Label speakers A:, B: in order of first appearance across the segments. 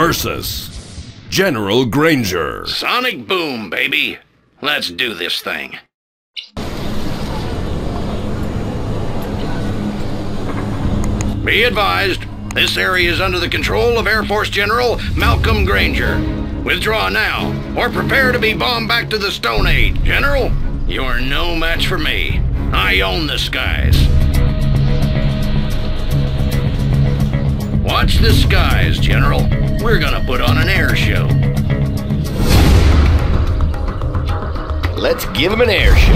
A: versus General Granger.
B: Sonic boom, baby. Let's do this thing. Be advised, this area is under the control of Air Force General Malcolm Granger. Withdraw now, or prepare to be bombed back to the Stone Age. General, you're no match for me. I own the skies. Watch the skies, General. We're gonna put on an air show.
C: Let's give him an air show.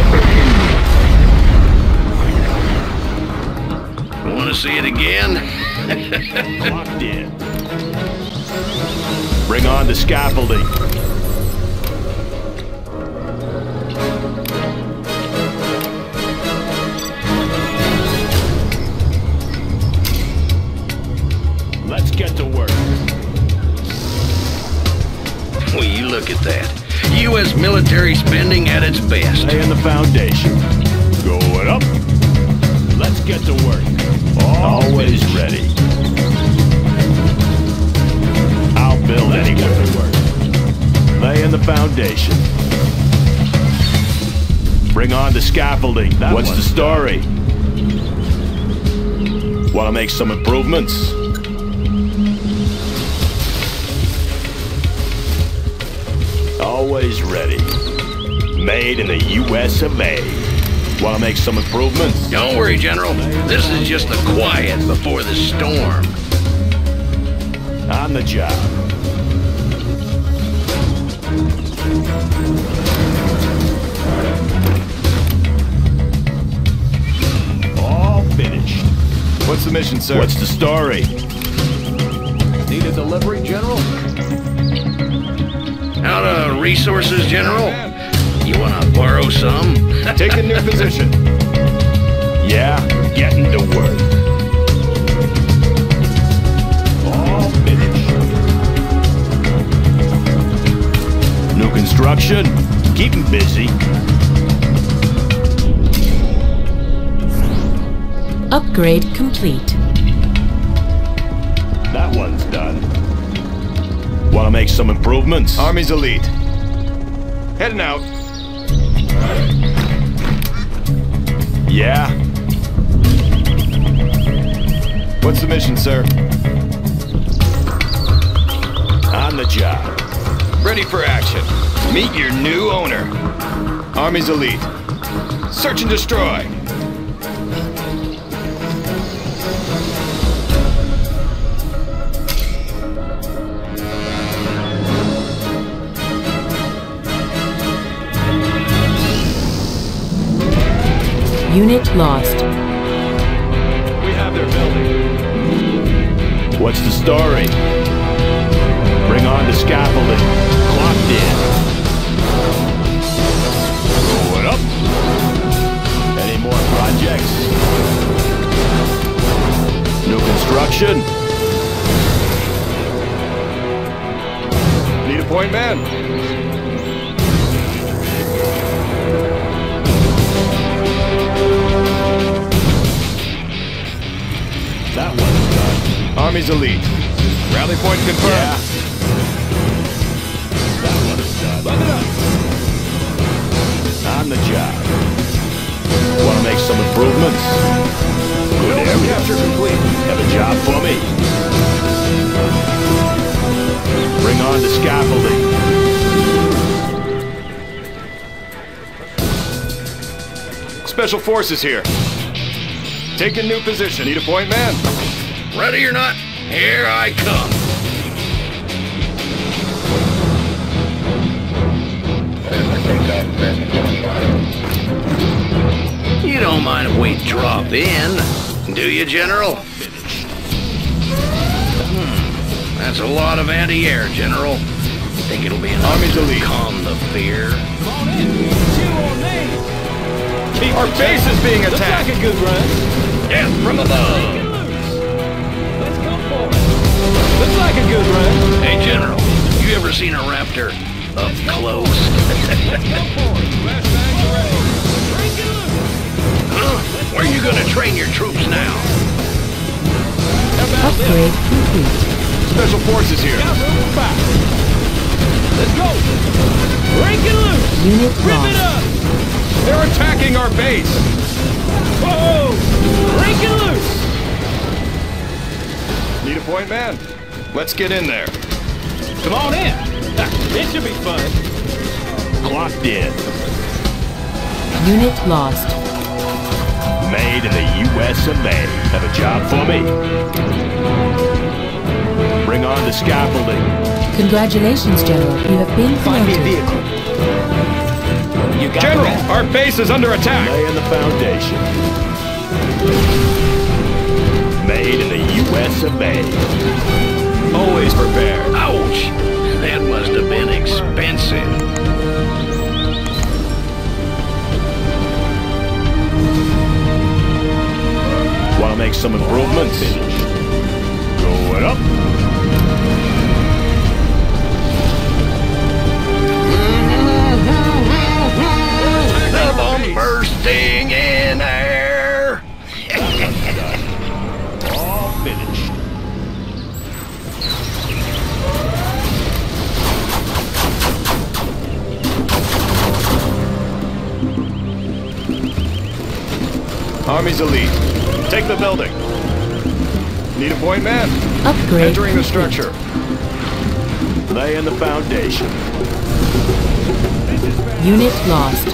B: Want to see it again?
C: Locked in. Bring on the scaffolding.
B: Military spending at its best.
C: Laying the foundation. Going up. Let's get to work. Always ready. I'll build anywhere. Laying the foundation. Bring on the scaffolding. What's the story? Want to make some improvements? Made in the U.S. of A. Want to make some improvements?
B: Don't worry, General. This is just the quiet before the storm.
C: On the job. All finished.
D: What's the mission, sir?
C: What's the story?
D: Need a delivery, General?
B: Out of resources, General? You want to borrow some?
D: Take a new position.
C: Yeah, getting to work. All finished. New construction. Keep 'em busy.
E: Upgrade complete.
C: That one's done. Want to make some improvements?
D: Army's elite. Heading out.
C: Yeah,
D: What's the mission, sir?
C: on the job.
D: Ready for action. Meet your new owner. Army's elite. Search and destroy.
E: Unit lost.
D: We have their building.
C: What's the story? Bring on the scaffolding. Clocked in. Going up. Any more projects? New construction?
D: Need a point man. Army's elite. Rally point confirmed.
C: Yeah. That one's done.
D: Button it up.
C: On the job. Want to make some improvements? Good area.
D: capture complete.
C: Have a job for me? Bring on the scaffolding.
D: Special forces here. Take a new position. Need a point man.
B: Ready or not, here I come. You don't mind if we drop in, do you, General? Hmm, that's a lot of anti-air, General. Think it'll be enough
D: Army's
B: to
D: elite.
B: calm the fear?
D: Our base is being attacked.
F: a good run.
B: Death from above!
F: Good run.
B: Hey, General, you ever seen a raptor up close? huh? Where are you gonna train your troops now?
E: Upgrade complete.
D: Special forces here.
F: Got room back. Let's go. Break it loose.
E: Unit
F: Rip it up.
D: They're attacking our base.
F: Whoa. Break it loose.
D: Need a point man. Let's get in there.
F: Come on in. Ah, this should be fun.
C: Clocked in.
E: Unit lost.
C: Made in the US of A. Have a job for me? Bring on the scaffolding.
E: Congratulations, General. You have been promoted.
F: You got
D: General,
F: that?
D: our base is under attack.
C: Laying the foundation. Made in the US of A.
D: Always prepared.
B: Ouch! That must have been expensive.
C: Want to make some improvements? Going up.
B: The bomb bursting
D: Army's elite. Take the building. Need a point man.
E: Upgrade.
D: Entering the structure.
C: Laying the foundation.
E: Unit lost.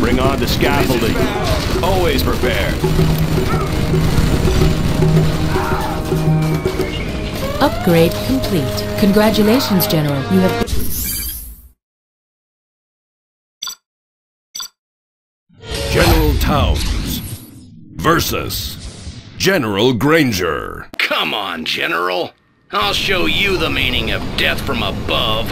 C: Bring on the scaffolding.
D: Always prepared.
E: Upgrade complete. Congratulations, General. You have
A: versus General Granger.
B: Come on, General. I'll show you the meaning of death from above.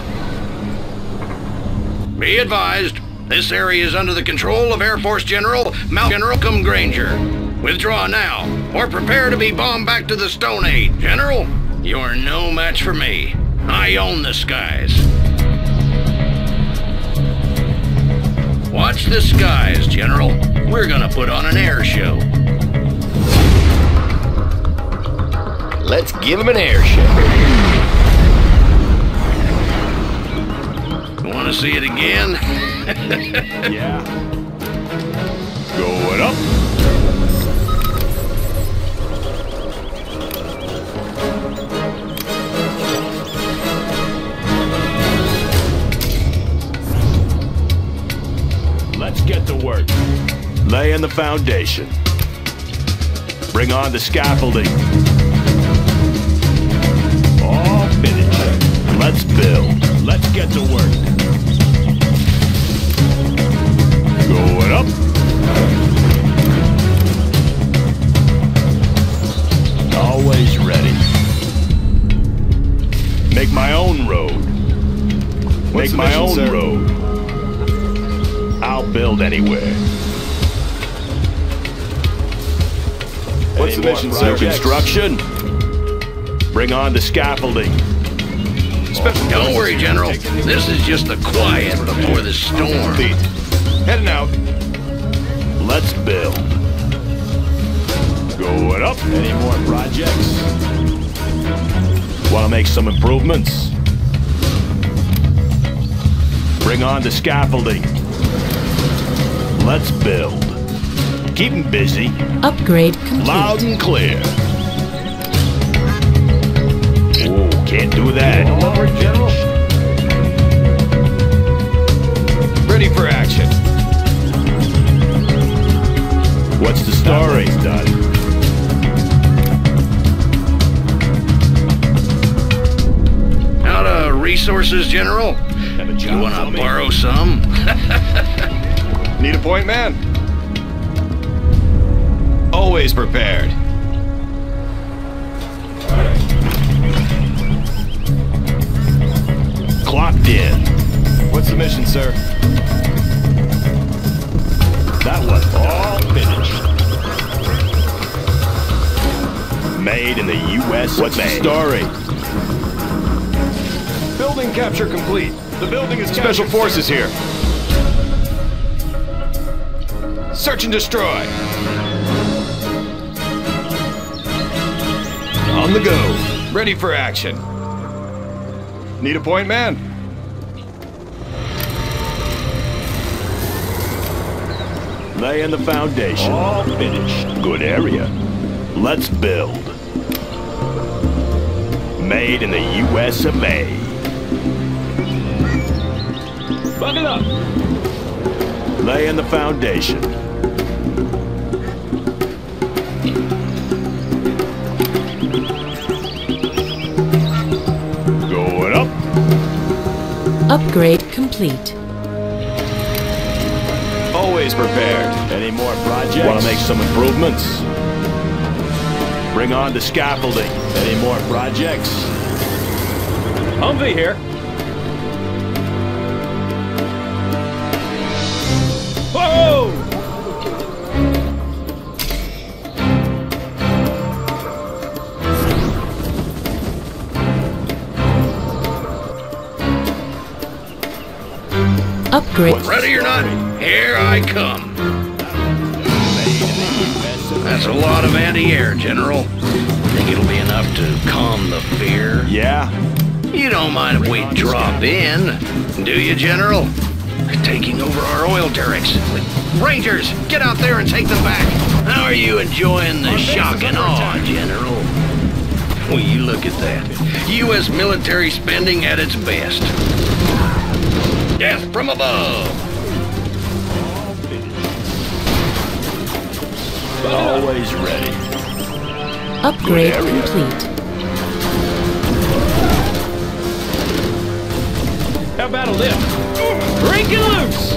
B: Be advised, this area is under the control of Air Force General Malcolm Granger. Withdraw now, or prepare to be bombed back to the Stone Age. General, you're no match for me. I own the skies. Watch the skies, General. We're gonna put on an air show.
D: Let's give him an air show.
B: Want to see it again?
C: Yeah. Going up. Let's get to work. Laying the foundation. Bring on the scaffolding. Let's build. Let's get to work. Going up. Always ready. Make my own road.
D: What's
C: Make my
D: mission,
C: own
D: sir?
C: road. I'll build anywhere.
D: What's the
C: Any more
D: mission, sir?
C: Construction. Bring on the scaffolding.
B: Don't worry, General. This is just the quiet before the storm.
D: Elite. Heading out.
C: Let's build. Going up. Any more projects? Want to make some improvements? Bring on the scaffolding. Let's build. Keep 'em busy.
E: upgrade complete.
C: Loud and clear. Can't do that.
F: Over, General.
D: Ready for action.
C: What's the story? done.
B: Out of resources, General?
C: Have
B: You want
C: for
B: to
C: me?
B: borrow some?
D: Need a point man. Always prepared.
C: Clocked in.
D: What's the mission, sir?
C: That was all finished. Made in the U.S.
D: What's the
C: A.
D: story? Building capture complete. The building is Special forces here. Search and destroy. On the go. Ready for action. Need a point man?
C: Laying the foundation. All finished. Good area. Let's build. Made in the US of A.
F: Buckle up.
C: Laying the foundation.
E: Upgrade complete.
D: Always prepared.
C: Any more projects? Want to make some improvements? Bring on the scaffolding. Any more projects?
F: Humvee here.
E: Upgrade.
B: Ready or not, here I come. That's a lot of anti-air, General. Think it'll be enough to calm the fear?
C: Yeah?
B: You don't mind if we drop in, do you, General? Taking over our oil derricks. Rangers, get out there and take them back. How are you enjoying the shock and awe, General? Will you look at that? U.S. military spending at its best. Death from above.
C: But Always ready.
E: Upgrade complete.
F: How about a lift? Break it loose!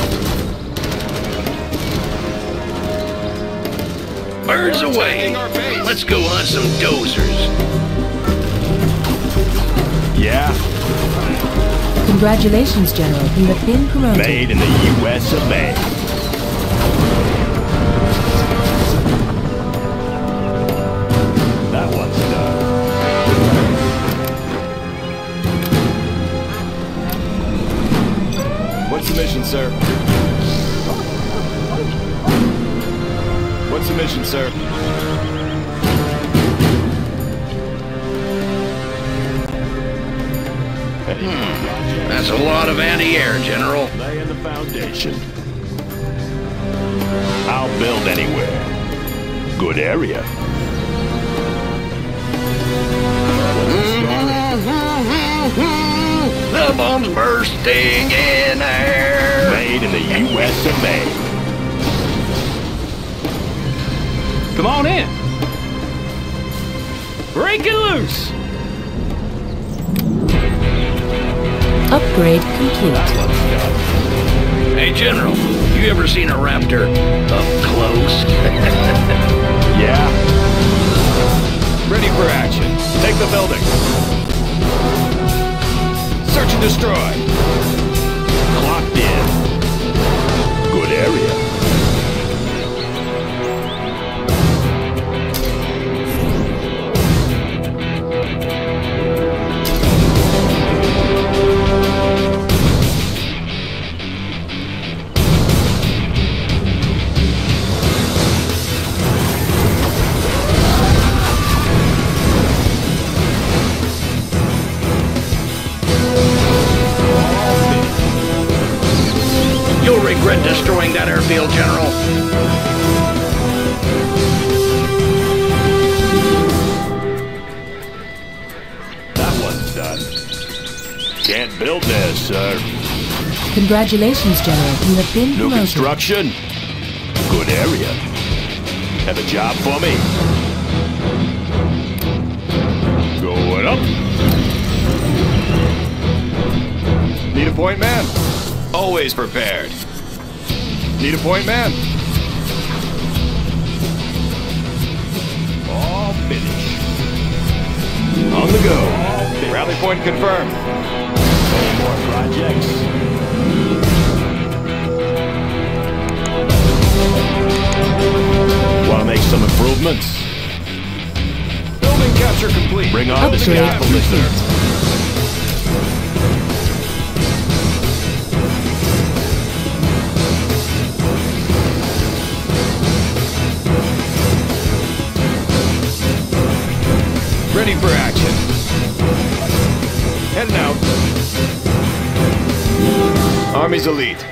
B: Birds away. Let's go on some dozers.
C: Yeah?
E: Congratulations, General. You have been promoted.
C: Made in the US of A. That one's done.
D: What's the mission, sir? What's the mission, sir?
C: Projects?
B: That's a lot of anti-air, General.
C: Laying the foundation. I'll build anywhere. Good area.
B: The bomb's bursting in air.
C: Made in the US of A.
F: Come on in. Break it loose!
E: Upgrade complete.
B: Hey, General, you ever seen a raptor up close?
C: Yeah?
D: Ready for action. Take the building. Search and destroy.
E: Congratulations, General. You have been
C: New
E: promoted.
C: construction. Good area. Have a job for me? Going up.
D: Need a point man? Always prepared. Need a point man?
C: All finished. On the go.
D: Rally point confirmed.
C: Any more projects? Want to make some improvements?
D: Building capture complete.
C: Bring on
E: Upgrade
C: the
E: scaffold
D: Ready for action. Heading out. Army's elite.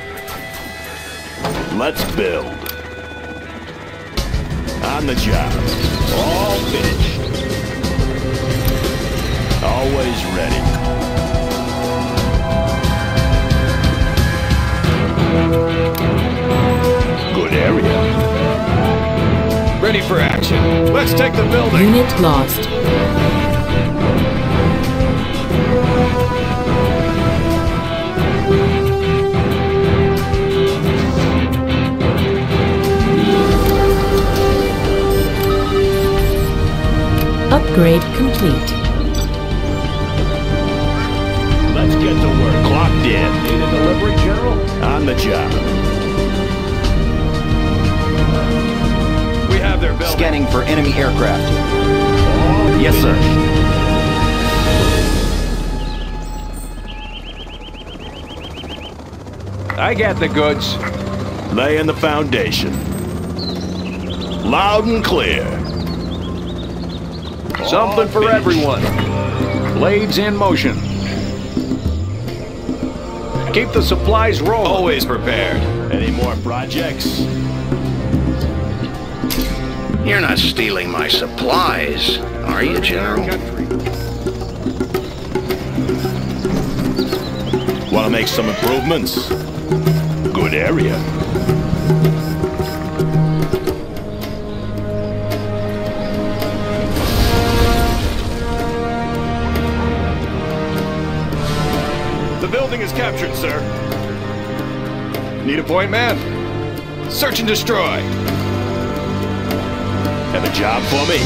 C: Let's build. On the job. All finished. Always ready. Good area.
D: Ready for action. Let's take the building.
E: Unit lost. Upgrade complete.
C: Let's get to work. Clocked in.
F: Need a delivery, General?
C: On the job.
D: We have their building.
G: Scanning for enemy aircraft.
C: All
G: Yes, sir.
F: I got the goods.
C: Laying the foundation. Loud and clear.
F: Something for everyone. Blades in motion. Keep the supplies rolling.
D: Always prepared.
C: Any more projects?
B: You're not stealing my supplies, are you, General?
C: Want to make some improvements? Good area.
D: Captured, sir. Need a point man? Search and destroy.
C: Have a job for me?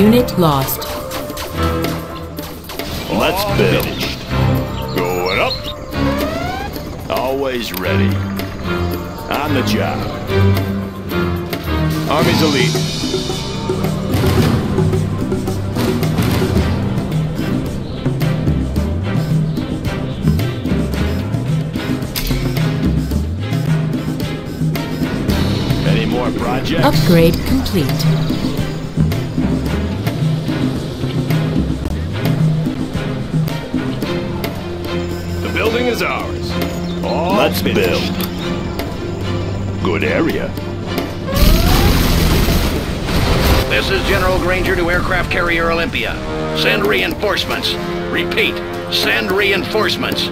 E: Unit lost.
C: Let's build. Going up. Always ready. On the job.
D: Army's elite.
C: More projects?
E: Upgrade complete.
D: The building is ours.
C: All Let's build. Good area.
B: This is General Granger to aircraft carrier Olympia. Send reinforcements. Repeat, send reinforcements.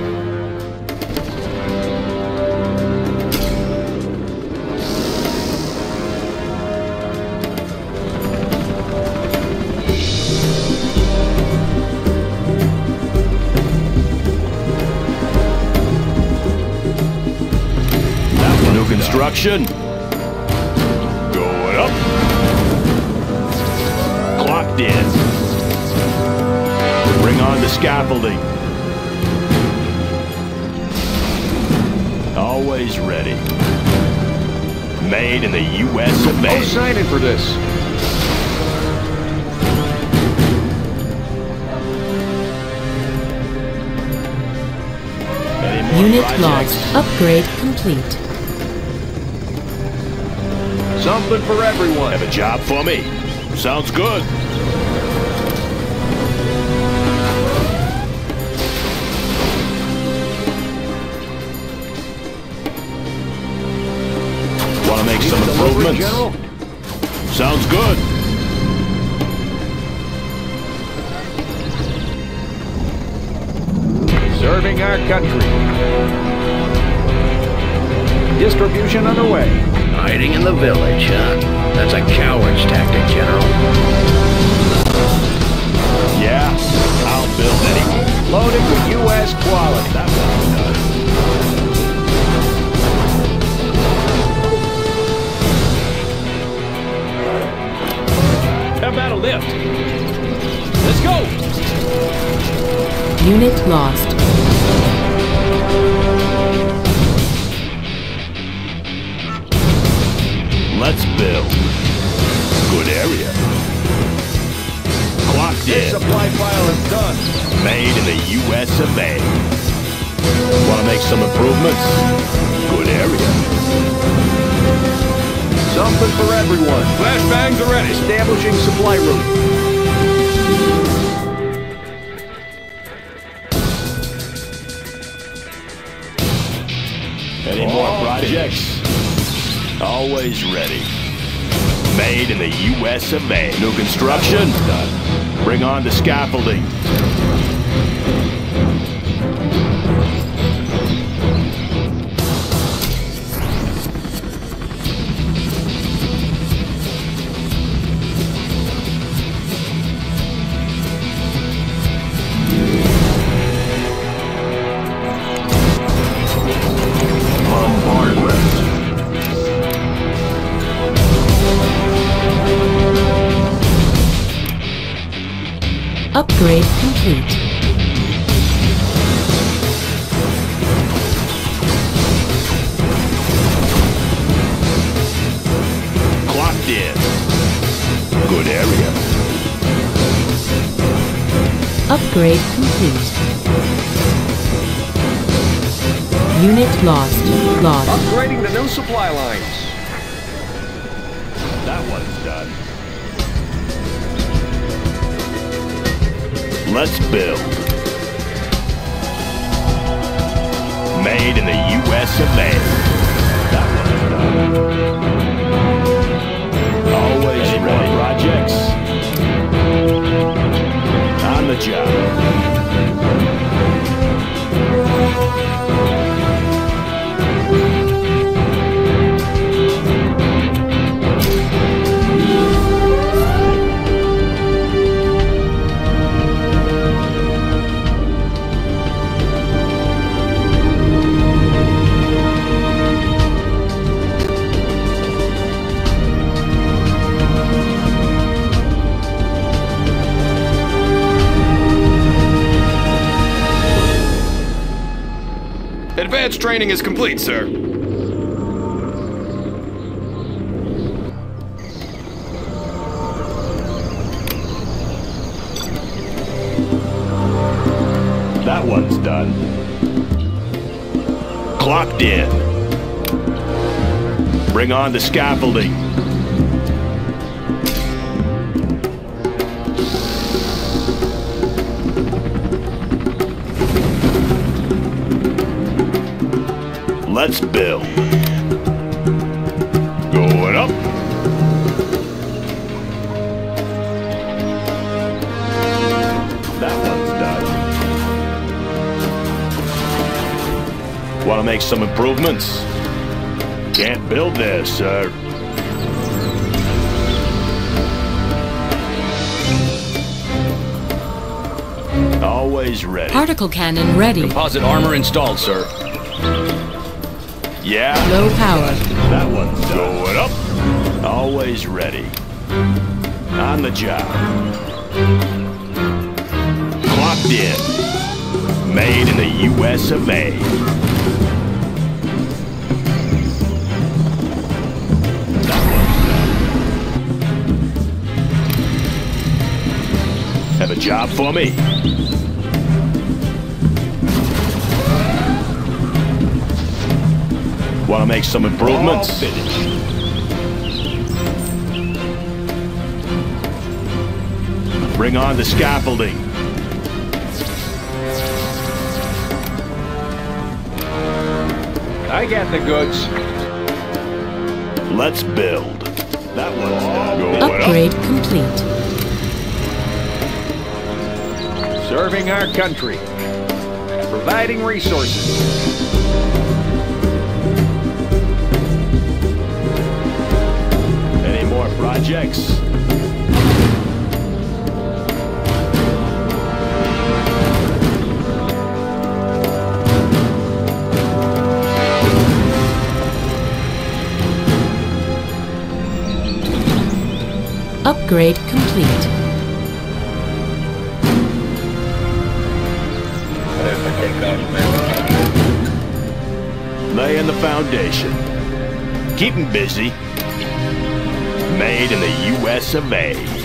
C: Construction. Going up. Clocked in. Bring on the scaffolding. Always ready. Made in the U.S. of
F: No
C: A.
F: signing for this.
E: Unit
C: projects?
E: lost. Upgrade complete.
F: Something for everyone.
C: Have a job for me. Sounds good. Want to make some improvements?
F: General?
C: Sounds good.
F: Serving our country. Distribution underway.
B: Hiding in the village, huh? That's a coward's tactic, General.
C: Yeah, I'll build anything.
F: Loaded with U.S. quality.
C: That one's done.
F: How about a lift? Let's go!
E: Unit lost.
C: some improvements. Good area.
F: Something for everyone.
D: Flashbangs are ready.
F: Establishing supply room.
C: Any more projects? Always ready. Made in the U.S. of A. New construction. Bring on the scaffolding.
E: Upgrade complete.
C: Clocked in. Good area.
E: Upgrade complete. Unit lost. Lost.
F: Upgrading the new supply lines.
C: Let's build. Made in the U.S. of A.
D: training is complete, sir.
C: That one's done. Clocked in. Bring on the scaffolding. Let's build. Going up. That one's done. Want to make some improvements? Can't build this, sir. Always ready.
E: Particle cannon ready.
F: Composite armor installed, sir.
C: Yeah,
E: Low power.
C: that one's. Going up. Always ready. On the job. Clocked in. Made in the U.S. of A. Have a job for me? Want to make some improvements? Bring on the scaffolding.
F: I got the goods.
C: Let's build. That one's done. Going up.
E: Upgrade complete.
F: Serving our country. Providing resources.
C: Projects?
E: Upgrade complete.
C: Laying the foundation. Keep 'em busy. Made in the U.S. of A.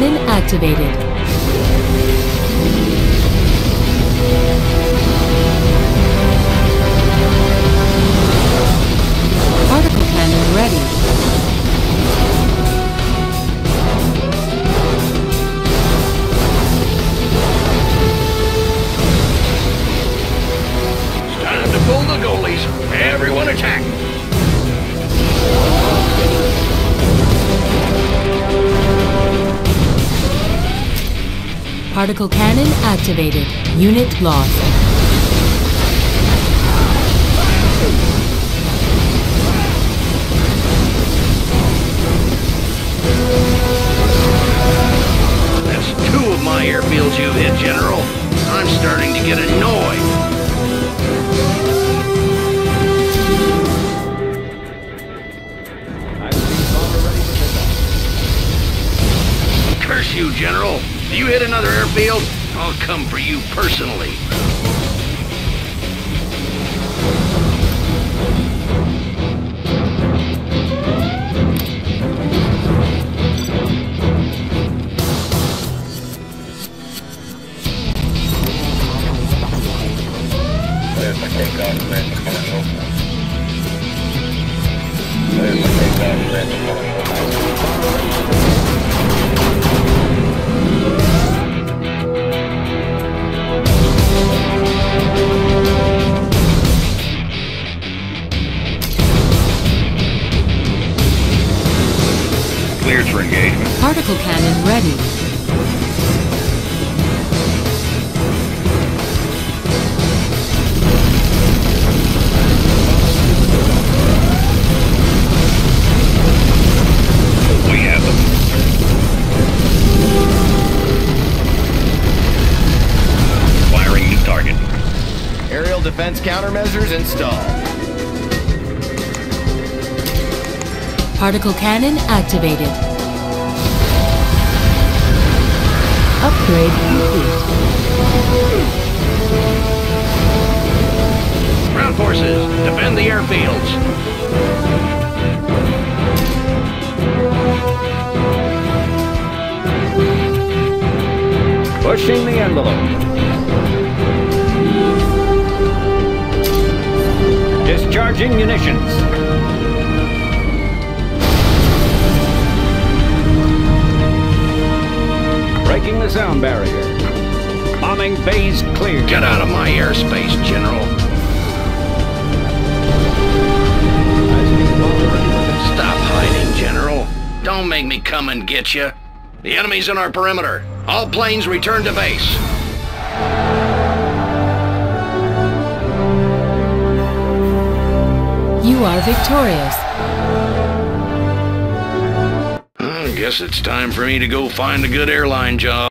E: cannon activated. Particle cannon activated. Unit lost.
B: That's two of my airfields you've hit, General. I'm starting to get annoyed. You hit another airfield, I'll come for you personally.
E: Particle cannon ready.
C: We have them. Firing new target.
D: Aerial defense countermeasures installed.
E: Particle cannon activated. Upgrade complete.
B: Ground forces, defend the airfields.
F: Pushing the envelope. Discharging munitions. Breaking the sound barrier. Bombing phase clear.
B: Get out of my airspace, General.
F: I see bomber ready for takeoff.
B: Stop hiding, General. Don't make me come and get you. The enemy's in our perimeter. All planes return to base.
E: You are victorious.
B: Guess it's time for me to go find a good airline job.